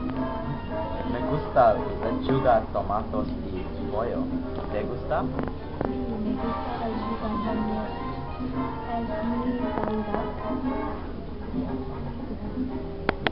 Me gusta lechuga, tomatos y pollo. ¿Te gusta? Sí, me gusta la yuca también.